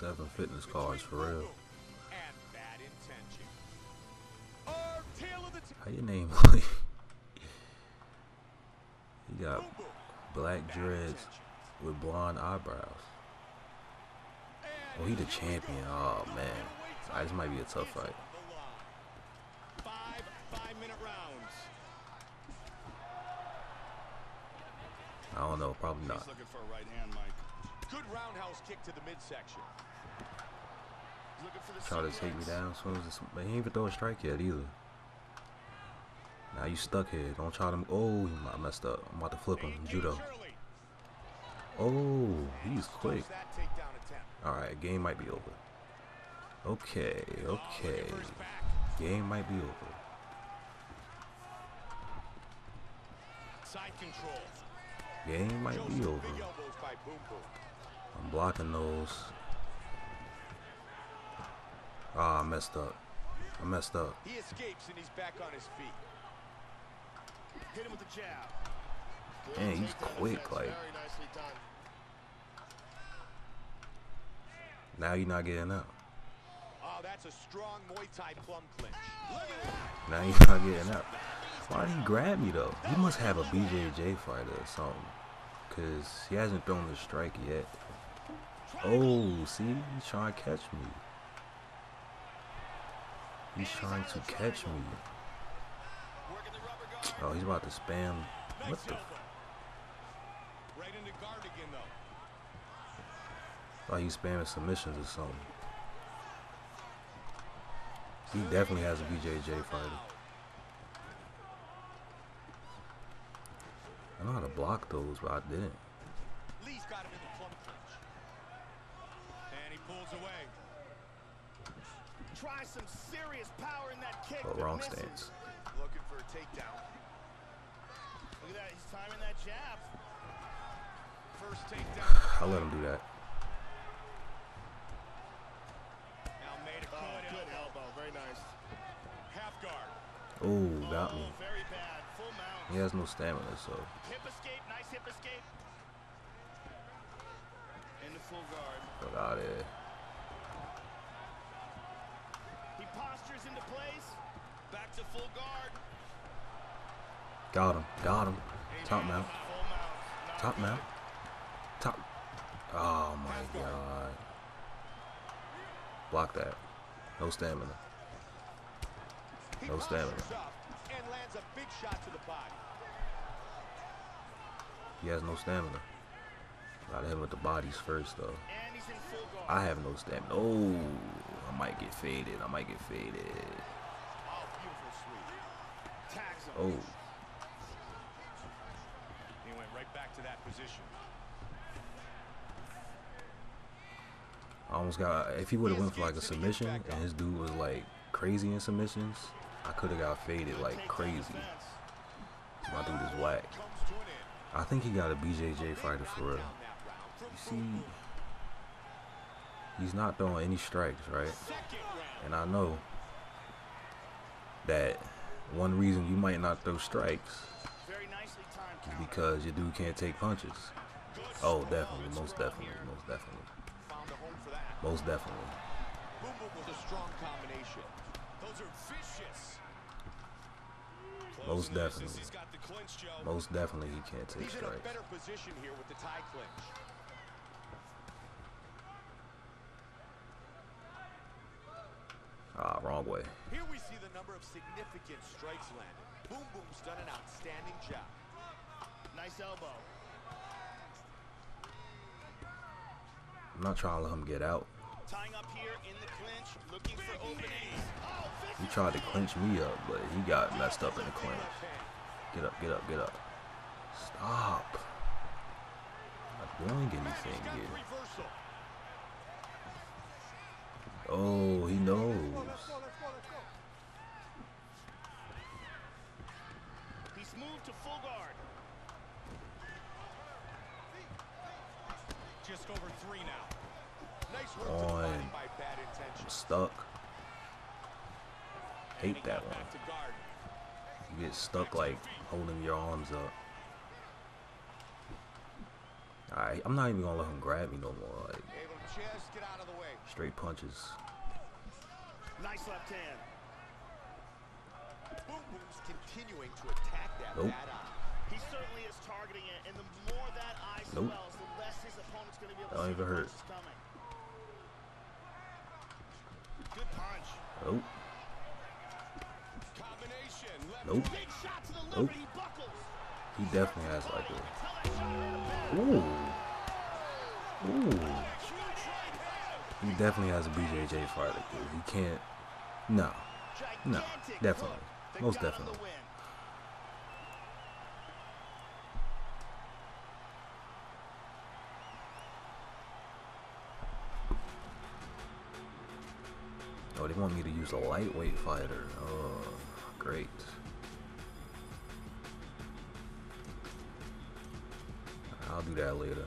seven fitness cards for real. And bad intention. Our tail of the How your name? you got black dreads with blonde eyebrows. Oh, he the champion. Oh man, what Ah, this might be a tough fight. on the line. Five five-minute rounds. I don't know, probably not. Good roundhouse kick to the midsection. He's looking for the Try to take me down as soon as this, but he ain't even throw a strike yet either. Now you stuck here. Don't try to. Oh, I messed up. I'm about to flip him. Judo. Oh, he's quick. That takedown attempt. All right, game might be over. Okay, okay. looking for his back. Game might be over. Side control. Game might be over. Big elbows by Boom Boom. I'm blocking those. Ah, I messed up. I messed up. He escapes and he's back on his feet. Hit him with the jab. Man, he's quick, like- Very nicely done. Now you're not getting up. Oh, that's a strong Muay Thai plum clinch. Look at that. Now you're not getting up. Why did he grab me though? He must have a BJJ fighter or something. Cause he hasn't thrown the strike yet. Oh, see? He's trying to catch me. He's trying to catch me. Oh, he's about to spam. What the? Thought oh, he's spamming submissions or something. He definitely has a BJJ fighter. I know how to block those, but I didn't. Lee's got him in the plum clinch. And he pulls away. Try some serious power in that kick. Oh, wrong misses. stance. Looking for a takedown. Look at that. He's timing that jab. First takedown. I'll let him do that. Almeida Oh, good, good elbow. elbow. Very nice. Half guard. Oh, got oh, me. very bad. Full mount. He has no stamina, so Hip escape. Nice hip escape. Into full guard. fuck out of here. He postures into place. Back to full guard. Got him. Got him. Top mount. Full mount. Not Top mount. Top. Oh my god. Block that. No stamina. No stamina. And lands a big shot to the body. He has no stamina. Gotta hit him with the bodies first, though. And he's in full guard. I have no stamina. Oh, I might get faded. I might get faded. Oh, beautiful sweep. Tags him. He went right back to that position. I almost got. If he would have went for like a submission and his dude was like crazy in submissions, I could have got faded like crazy. My dude is whack. Comes to an end. I think he got a BJJ fighter for real. Down that round from You see, he's not throwing any strikes, right? And I know that one reason you might not throw strikes Very nicely timed is because your dude can't take punches. Oh, definitely, most definitely, most definitely, Found a home for that. most definitely. Boom Boom was a strong combination. Those are vicious. Most Closing the distance, definitely. He's got the clinch, Joe. Most definitely, he can't take He's in a strikes. better position here with the Thai clinch. Ah, wrong way. Here we see the number of significant strikes landed. Boom Boom's done an outstanding job. Nice elbow. I'm not trying to let him get out. Tying up here in the clinch, looking for openings. He tried to clinch me up, but he got messed up in the clinch. Get up, get up, get up. Stop. Not doing anything here. On. Oh, by bad I'm intentions. stuck. Hate that one. back to guard. You get stuck like holding your arms up. Alright, I'm not even gonna let him grab me no more. Like, Just get out of the way. Straight punches. Nice left hand. Boom Boom's continuing to attack that Nope. Bad eye. He certainly is targeting it, and the more that eye Nope. swells, the less his opponent's going to be able to Don't see even hurt. coming. Good punch. Nope. Combination. Nope. Big shot to the liver. Nope. He buckles. He definitely has like a. Tell that shot hurt a bit. Ooh. Ooh. Huge right hand. He definitely has a BJJ fighter. Dude. He can't. No. No. Definitely. Most got him the definitely. Oh, they want me to use a lightweight fighter. Oh, great. I'll do that later.